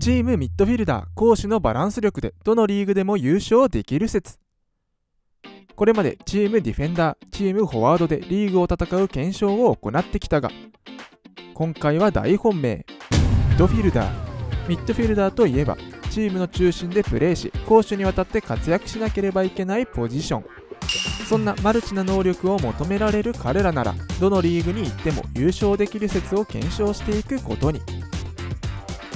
チームミッドフィルダー攻守のバランス力でどのリーグでも優勝できる説。これまでチームディフェンダーチームフォワードでリーグを戦う検証を行ってきたが今回は大本命ミッドフィルダー。ミッドフィルダーといえばチームの中心でプレーし攻守にわたって活躍しなければいけないポジション。そんなマルチな能力を求められる彼らならどのリーグに行っても優勝できる説を検証していくことに。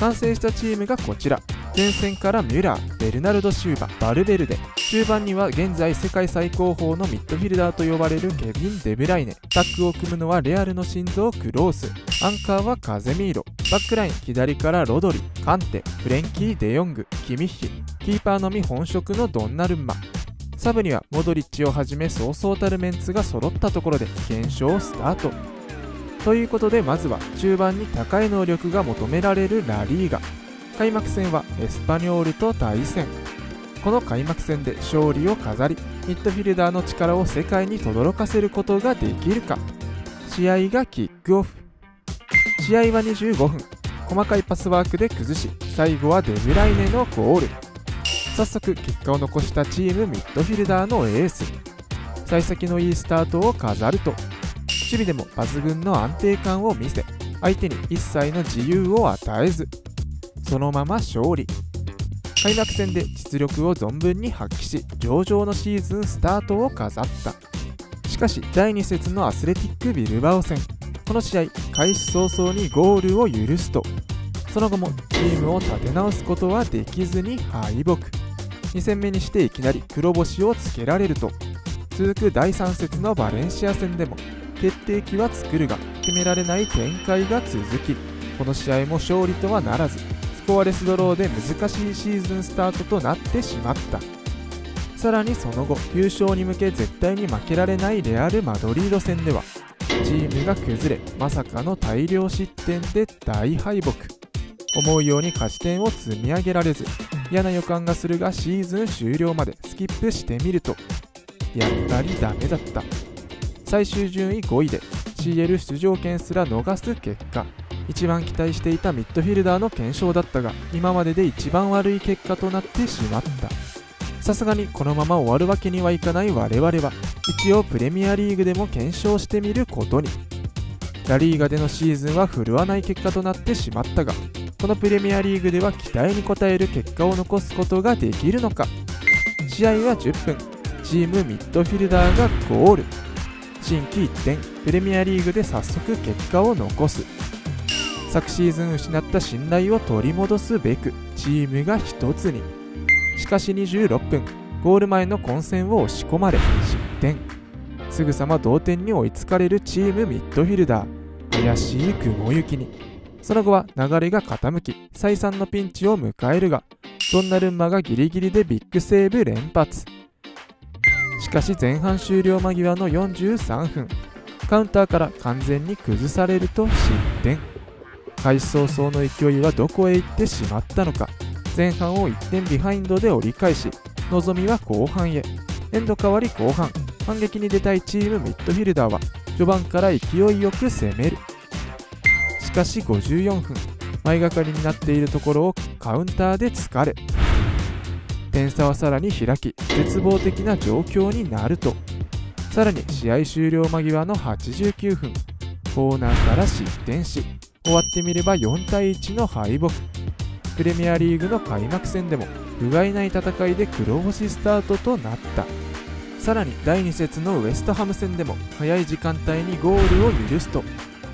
完成したチームがこちら。前線からミュラー、ベルナルド・シューバ、バルベルデ。中盤には現在世界最高峰のミッドフィルダーと呼ばれるケビン・デブライネ。タッグを組むのはレアルの心臓クロース。アンカーはカゼミーロ。バックライン左からロドリカンテ。フレンキー・デヨングキミッヒ。キーパーのみ本職のドンナルンマ。サブにはモドリッチをはじめそうそうたるメンツが揃ったところで検証スタート。ということでまずは中盤に高い能力が求められるラリーガ。開幕戦はエスパニョールと対戦。この開幕戦で勝利を飾りミッドフィルダーの力を世界に轟かせることができるか。試合がキックオフ。試合は25分。細かいパスワークで崩し最後はデブライネのゴール。早速結果を残したチームミッドフィルダーのエース幸先のいいスタートを飾ると。守備でも抜群の安定感を見せ相手に一切の自由を与えずそのまま勝利。開幕戦で実力を存分に発揮し上々のシーズンスタートを飾った。しかし第2節のアスレティックビルバオ戦。この試合開始早々にゴールを許すと。その後もチームを立て直すことはできずに敗北。2戦目にしていきなり黒星をつけられると。続く第3節のバレンシア戦でも決定機は作るが決められない展開が続きこの試合も勝利とはならずスコアレスドローで難しいシーズンスタートとなってしまった。さらにその後優勝に向け絶対に負けられないレアル・マドリード戦ではチームが崩れまさかの大量失点で大敗北。思うように勝ち点を積み上げられず嫌な予感がするがシーズン終了までスキップしてみるとやっぱりダメだった。最終順位5位で CL 出場権すら逃す結果。一番期待していたミッドフィルダーの検証だったが今までで一番悪い結果となってしまった。さすがにこのまま終わるわけにはいかない我々は一応プレミアリーグでも検証してみることに。ラリーガでのシーズンは振るわない結果となってしまったがこのプレミアリーグでは期待に応える結果を残すことができるのか。試合は10分。チームミッドフィルダーがゴール。新規一点プレミアリーグで早速結果を残す。昨シーズン失った信頼を取り戻すべくチームが一つに。しかし26分ゴール前の混戦を押し込まれ失点。すぐさま同点に追いつかれるチームミッドフィルダー怪しい雲行きに。その後は流れが傾き再三のピンチを迎えるがドンナルンマがギリギリでビッグセーブ連発。しかし前半終了間際の43分。カウンターから完全に崩されると失点。開始早々の勢いはどこへ行ってしまったのか。前半を1点ビハインドで折り返し望みは後半へ。エンド変わり後半。反撃に出たいチームミッドフィルダーは序盤から勢いよく攻める。しかし54分。前がかりになっているところをカウンターで疲れ点差はさらに開き絶望的な状況になると。さらに試合終了間際の89分コーナーから失点し終わってみれば4対1の敗北。プレミアリーグの開幕戦でも不甲斐ない戦いで黒星スタートとなった。さらに第2節のウエストハム戦でも早い時間帯にゴールを許すと。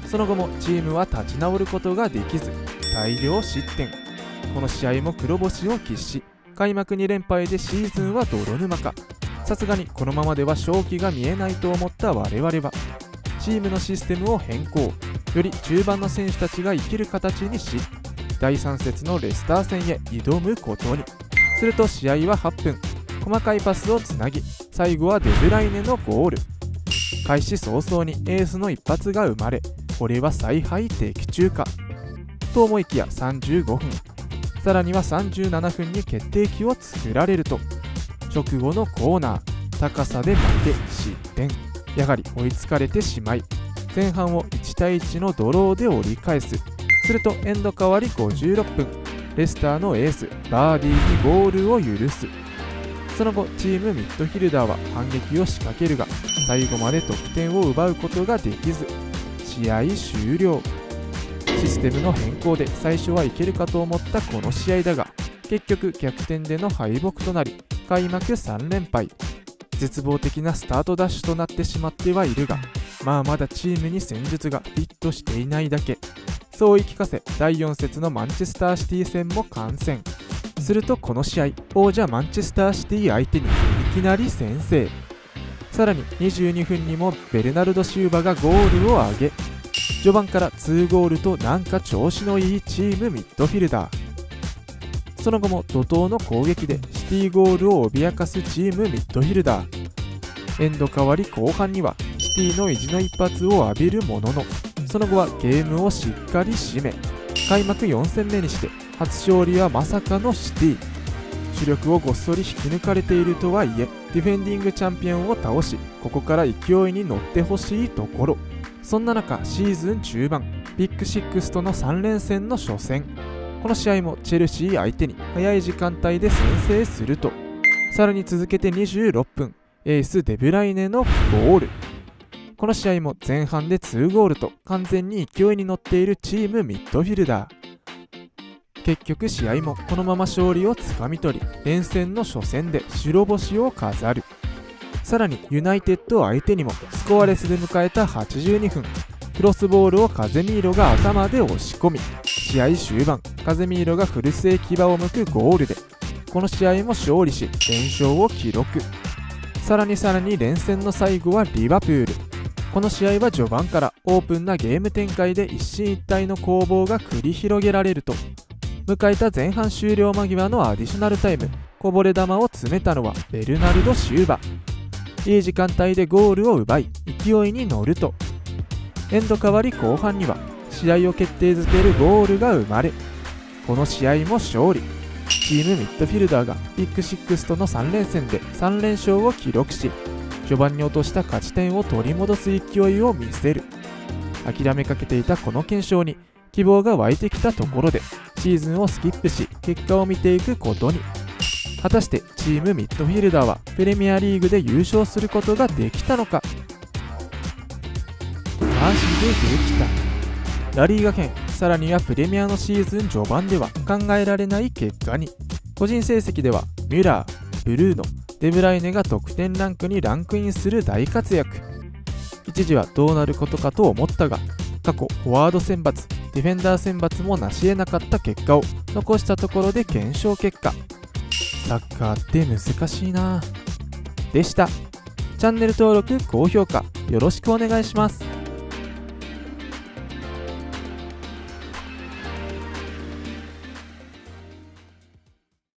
その後もチームは立ち直ることができず大量失点。この試合も黒星を喫し開幕2連敗でシーズンは泥沼か。さすがにこのままでは勝機が見えないと思った我々は。チームのシステムを変更。より中盤の選手たちが生きる形にし第3節のレスター戦へ挑むことに。すると試合は8分。細かいパスをつなぎ最後はデブライネのゴール。開始早々にエースの一発が生まれこれは采配的中か。と思いきや35分。さらには37分に決定機を作られると。直後のコーナー。高さで負け失点。やはり追いつかれてしまい。前半を1対1のドローで折り返す。するとエンド変わり56分レスターのエース。バーディーにゴールを許す。その後チームミッドフィルダーは反撃を仕掛けるが最後まで得点を奪うことができず。試合終了。システムの変更で最初はいけるかと思ったこの試合だが結局逆転での敗北となり開幕3連敗。絶望的なスタートダッシュとなってしまってはいるがまあまだチームに戦術がフィットしていないだけ。そう言い聞かせ第4節のマンチェスターシティ戦も観戦。するとこの試合王者マンチェスターシティ相手にいきなり先制。さらに22分にもベルナルド・シューバがゴールを挙げ序盤から2ゴールとなんか調子のいいチームミッドフィルダー。その後も怒涛の攻撃でシティゴールを脅かすチームミッドフィルダー。エンド変わり後半にはシティの意地の一発を浴びるもののその後はゲームをしっかり締め開幕4戦目にして初勝利はまさかのシティ。主力をごっそり引き抜かれているとはいえディフェンディングチャンピオンを倒しここから勢いに乗ってほしいところ。そんな中シーズン中盤ビッグ6との3連戦の初戦。この試合もチェルシー相手に早い時間帯で先制すると。さらに続けて26分エースデブライネのゴール。この試合も前半で2ゴールと完全に勢いに乗っているチームミッドフィルダー。結局試合もこのまま勝利をつかみ取り連戦の初戦で白星を飾る。さらにユナイテッド相手にもスコアレスで迎えた82分。クロスボールをカゼミーロが頭で押し込み試合終盤カゼミーロが古巣へ牙を向くゴールでこの試合も勝利し連勝を記録。さらにさらに連戦の最後はリバプール。この試合は序盤からオープンなゲーム展開で一進一退の攻防が繰り広げられると。迎えた前半終了間際のアディショナルタイム。こぼれ球を詰めたのはベルナルド・シューバ。いい時間帯でゴールを奪い勢いに乗ると。エンド変わり後半には試合を決定づけるゴールが生まれこの試合も勝利。チームミッドフィルダーがビッグ6との3連戦で3連勝を記録し序盤に落とした勝ち点を取り戻す勢いを見せる。諦めかけていたこの検証に希望が湧いてきたところでシーズンをスキップし結果を見ていくことに。果たしてチームミッドフィルダーはプレミアリーグで優勝することができたのか？マジでできた。ラリーガ圏さらにはプレミアのシーズン序盤では考えられない結果に。個人成績ではミュラー、ブルーノ、デブライネが得点ランクにランクインする大活躍。一時はどうなることかと思ったが過去フォワード選抜ディフェンダー選抜も成し得なかった結果を残したところで検証結果。サッカーって難しいな。でした。チャンネル登録高評価よろしくお願いします。